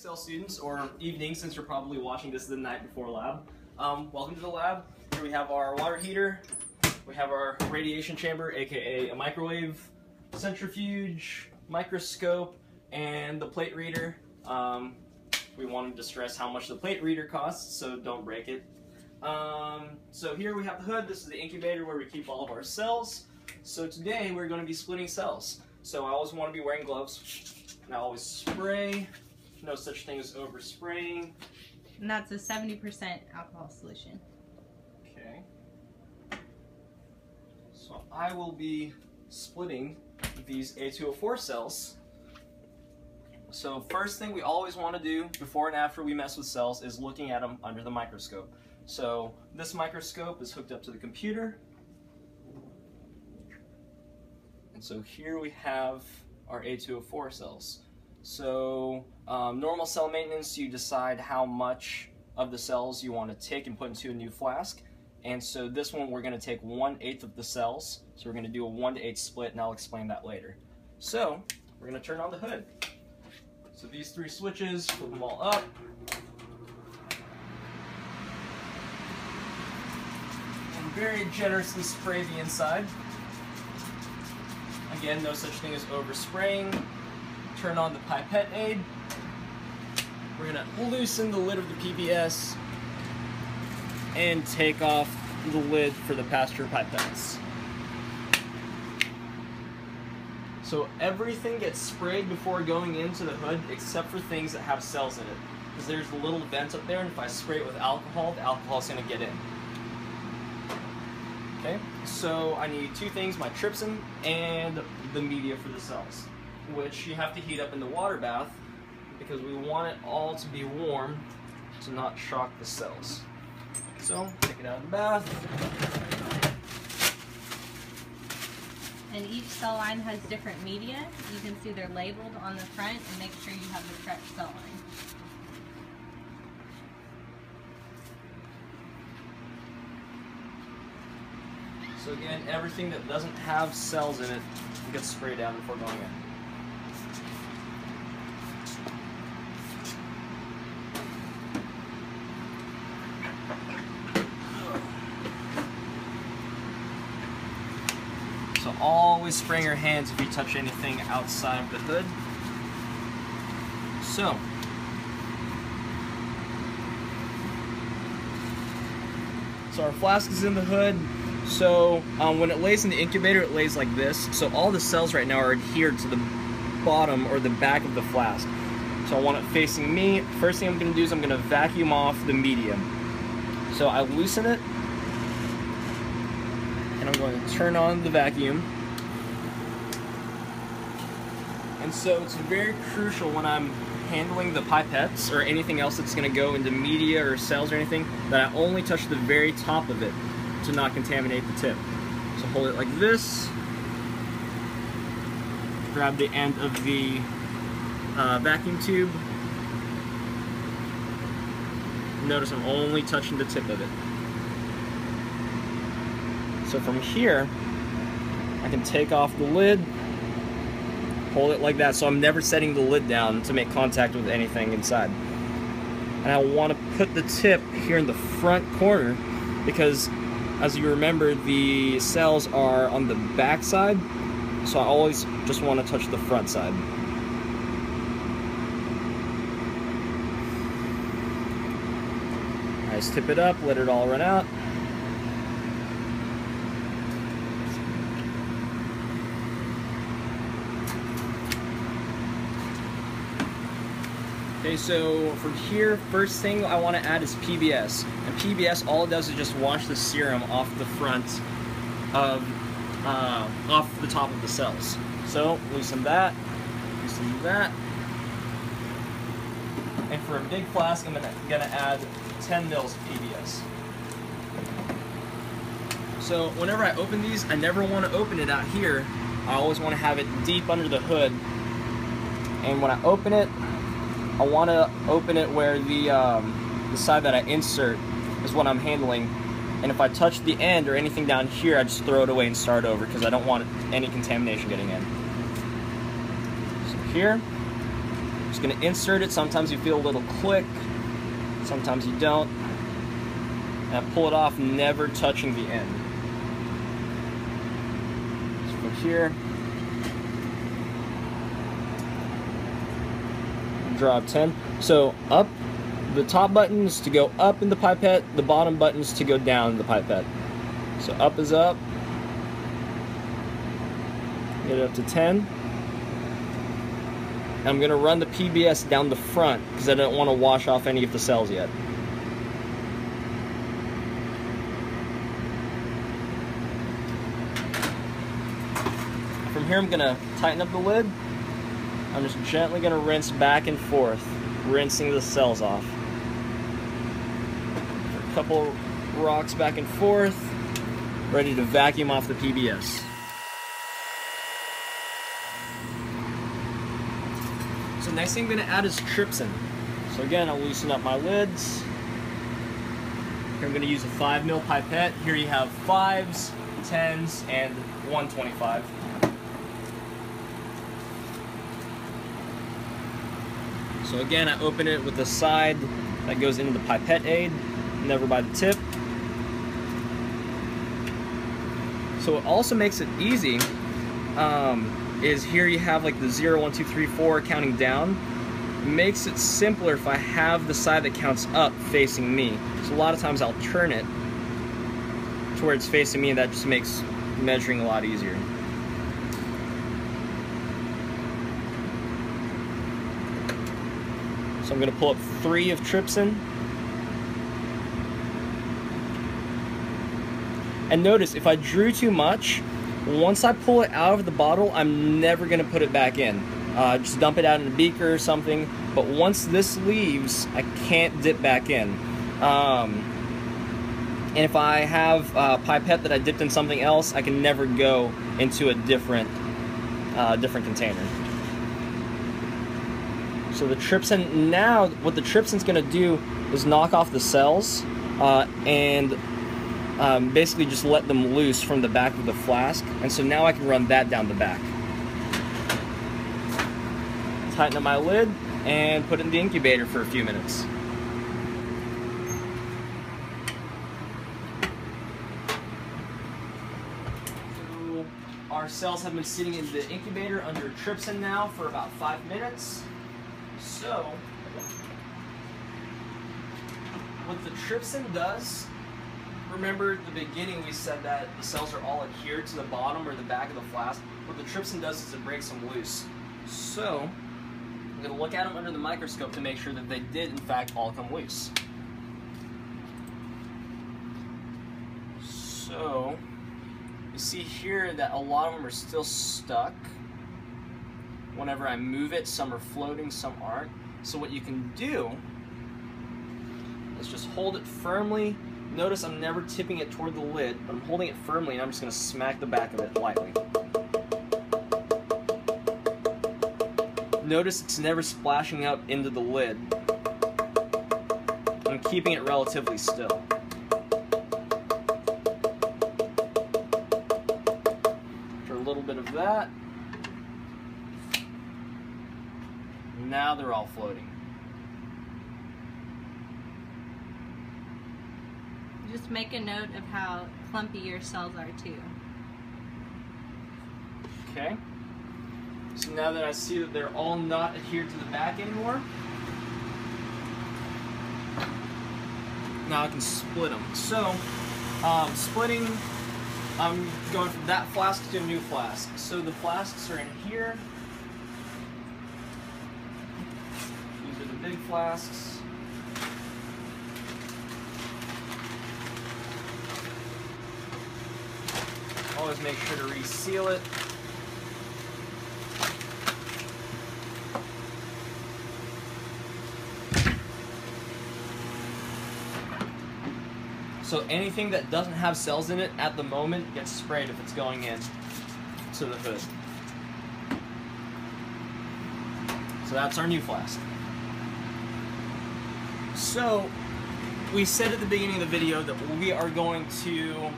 Excel students, or evening since you're probably watching this the night before lab. Um, welcome to the lab. Here we have our water heater, we have our radiation chamber, aka a microwave, centrifuge, microscope, and the plate reader. Um, we wanted to stress how much the plate reader costs, so don't break it. Um, so here we have the hood. This is the incubator where we keep all of our cells. So today we're going to be splitting cells. So I always want to be wearing gloves. And I always spray. No such thing as overspraying. And that's a 70% alcohol solution. Okay. So I will be splitting these A204 cells. So first thing we always want to do before and after we mess with cells is looking at them under the microscope. So this microscope is hooked up to the computer. And so here we have our A204 cells. So um, normal cell maintenance, you decide how much of the cells you want to take and put into a new flask. And so this one we're going to take one eighth of the cells. So we're going to do a one to eight split and I'll explain that later. So we're going to turn on the hood. So these three switches, flip them all up. And very generously spray the inside. Again, no such thing as overspraying. Turn on the pipette aid. We're gonna loosen the lid of the PBS and take off the lid for the Pasteur pipettes. So everything gets sprayed before going into the hood except for things that have cells in it. Because there's a little vent up there and if I spray it with alcohol, the alcohol is gonna get in. Okay, so I need two things, my trypsin and the media for the cells, which you have to heat up in the water bath because we want it all to be warm to not shock the cells. So, take it out of the bath. And each cell line has different media. You can see they're labeled on the front and make sure you have the correct cell line. So again, everything that doesn't have cells in it gets sprayed down before going in. So always your hands if you touch anything outside of the hood. So, so our flask is in the hood. So um, when it lays in the incubator, it lays like this. So all the cells right now are adhered to the bottom or the back of the flask. So I want it facing me. First thing I'm gonna do is I'm gonna vacuum off the medium. So I loosen it, and I'm going to turn on the vacuum. And so it's very crucial when I'm handling the pipettes or anything else that's gonna go into media or cells or anything, that I only touch the very top of it to not contaminate the tip. So hold it like this. Grab the end of the uh, vacuum tube. Notice I'm only touching the tip of it. So from here, I can take off the lid, hold it like that. So I'm never setting the lid down to make contact with anything inside. And I want to put the tip here in the front corner because as you remember, the cells are on the back side, so I always just want to touch the front side. Just tip it up, let it all run out. Okay, so from here, first thing I want to add is PBS. And PBS, all it does is just wash the serum off the front of, uh, off the top of the cells. So, loosen that, loosen that. And for a big flask, I'm gonna, add 10 mils of PBS. So whenever I open these, I never want to open it out here. I always want to have it deep under the hood. And when I open it, I want to open it where the, um, the side that I insert is what I'm handling. And if I touch the end or anything down here, I just throw it away and start over because I don't want any contamination getting in. So here, just gonna insert it. Sometimes you feel a little click, sometimes you don't. And I pull it off, never touching the end. So from here, drop 10. So up, the top buttons to go up in the pipette, the bottom buttons to go down in the pipette. So up is up, get it up to 10. I'm gonna run the PBS down the front because I don't want to wash off any of the cells yet. From here I'm gonna tighten up the lid. I'm just gently gonna rinse back and forth, rinsing the cells off. A couple rocks back and forth, ready to vacuum off the PBS. So next thing I'm gonna add is trypsin. So again, I'll loosen up my lids. Here I'm gonna use a five mil pipette. Here you have fives, tens, and 125. So again, I open it with the side that goes into the pipette aid, never by the tip. So it also makes it easy um, is here you have like the 0, 1, 2, 3, 4 counting down. Makes it simpler if I have the side that counts up facing me. So a lot of times I'll turn it to where it's facing me and that just makes measuring a lot easier. So I'm gonna pull up three of trypsin. And notice, if I drew too much, once I pull it out of the bottle, I'm never gonna put it back in. Uh, just dump it out in a beaker or something. But once this leaves, I can't dip back in. Um, and if I have a pipette that I dipped in something else, I can never go into a different, uh, different container. So the trypsin, now what the trypsin's gonna do is knock off the cells uh, and um, basically just let them loose from the back of the flask. And so now I can run that down the back. Tighten up my lid and put it in the incubator for a few minutes. So our cells have been sitting in the incubator under trypsin now for about five minutes. So, what the trypsin does remember at the beginning we said that the cells are all adhered to the bottom or the back of the flask. What the trypsin does is it breaks them loose. So, I'm going to look at them under the microscope to make sure that they did in fact all come loose. So, you see here that a lot of them are still stuck. Whenever I move it, some are floating, some aren't. So what you can do is just hold it firmly Notice I'm never tipping it toward the lid, but I'm holding it firmly and I'm just going to smack the back of it lightly. Notice it's never splashing out into the lid. I'm keeping it relatively still. After a little bit of that, now they're all floating. Just make a note of how clumpy your cells are too. Okay. So now that I see that they're all not adhered to the back anymore, now I can split them. So, um, splitting, I'm going from that flask to a new flask. So the flasks are in here. These are the big flasks. Always make sure to reseal it. So anything that doesn't have cells in it at the moment gets sprayed if it's going in to the hood. So that's our new flask. So we said at the beginning of the video that we are going to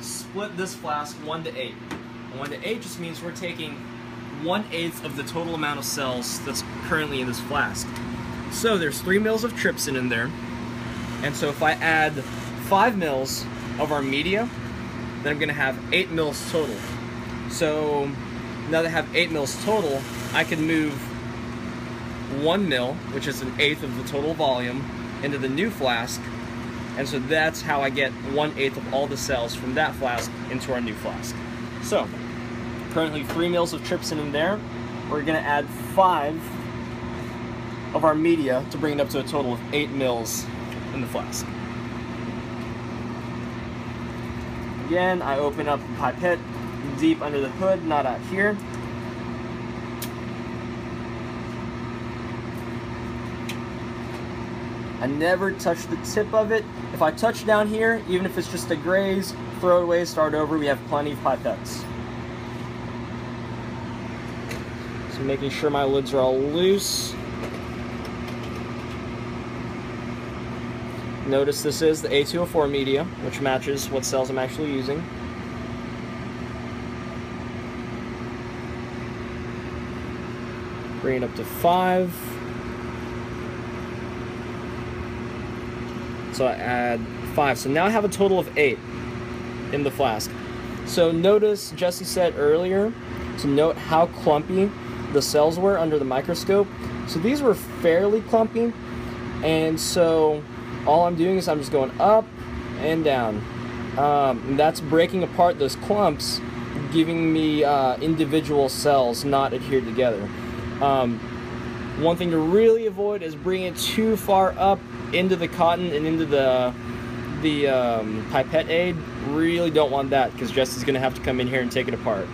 split this flask 1 to 8. 1 to 8 just means we're taking one eighth of the total amount of cells that's currently in this flask. So there's three mils of trypsin in there, and so if I add five mils of our media, then I'm gonna have eight mils total. So now that I have eight mils total, I can move one mil, which is an eighth of the total volume, into the new flask. And so that's how I get one eighth of all the cells from that flask into our new flask. So currently three mils of trypsin in there. We're gonna add five of our media to bring it up to a total of eight mils in the flask. Again, I open up the pipette deep under the hood, not out here. I never touch the tip of it. If I touch down here, even if it's just a graze, throw it away, start over, we have plenty of pipettes. So making sure my lids are all loose. Notice this is the A204 media, which matches what cells I'm actually using. Bring it up to five. So I add five. So now I have a total of eight in the flask. So notice Jesse said earlier to note how clumpy the cells were under the microscope. So these were fairly clumpy. And so all I'm doing is I'm just going up and down. Um, and that's breaking apart those clumps, giving me uh, individual cells not adhered together. Um, one thing to really avoid is bringing it too far up into the cotton and into the the um, pipette aid. Really don't want that because Jesse's going to have to come in here and take it apart.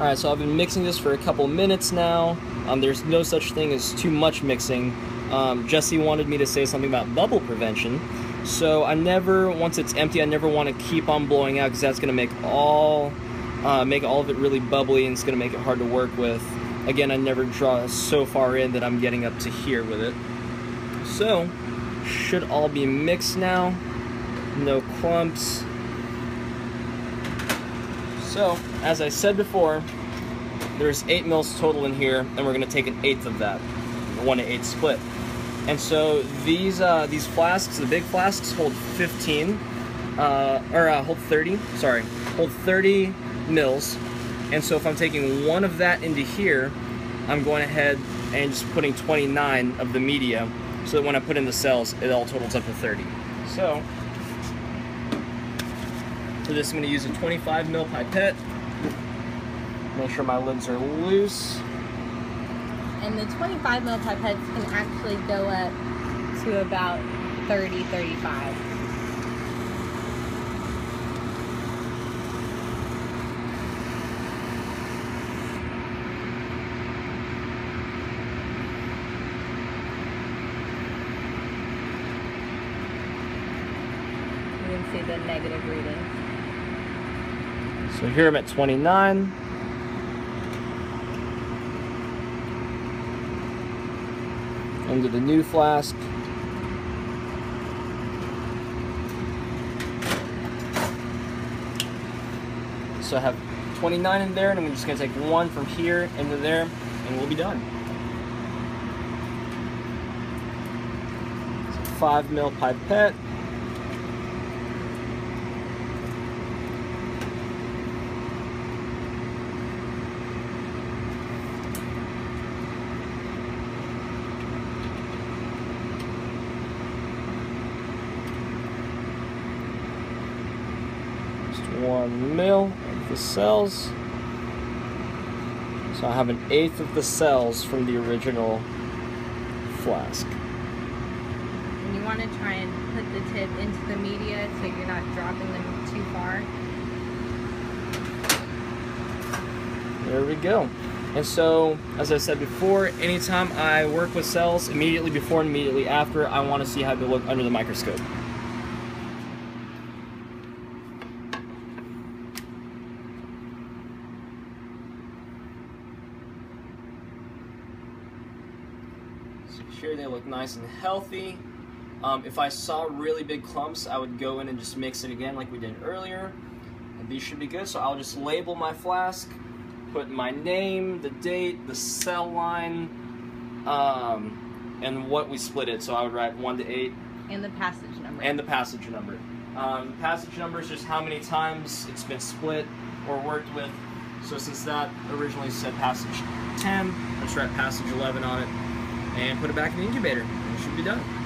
Alright, so I've been mixing this for a couple minutes now. Um, there's no such thing as too much mixing. Um, Jesse wanted me to say something about bubble prevention. So I never, once it's empty, I never want to keep on blowing out because that's going to make all uh, make all of it really bubbly and it's going to make it hard to work with. Again, I never draw so far in that I'm getting up to here with it. So, should all be mixed now. No clumps. So, as I said before, there's 8 mils total in here, and we're going to take an eighth of that. 1 to 8 split. And so these uh, these flasks, the big flasks, hold 15, uh, or uh, hold 30, sorry, hold 30 mils. And so if I'm taking one of that into here, I'm going ahead and just putting 29 of the media so that when I put in the cells, it all totals up to 30. So, for this I'm going to use a 25 mil pipette. Make sure my lids are loose. And the 25 mil pipettes can actually go up to about 30, 35. You can see the negative reading. So here I'm at 29. Into the new flask. So I have 29 in there, and I'm just gonna take one from here into there, and we'll be done. So five mil pipette. Just one mil of the cells. So I have an eighth of the cells from the original flask. And you want to try and put the tip into the media so you're not dropping them too far. There we go. And so, as I said before, anytime I work with cells, immediately before and immediately after, I want to see how they look under the microscope. So here they look nice and healthy. Um, if I saw really big clumps, I would go in and just mix it again like we did earlier. And these should be good, so I'll just label my flask, put my name, the date, the cell line, um, and what we split it. So I would write 1 to 8 And the passage number. and the passage number. Um, passage number is just how many times it's been split or worked with. So since that originally said passage 10, let's write passage 11 on it and put it back in the incubator. It should be done.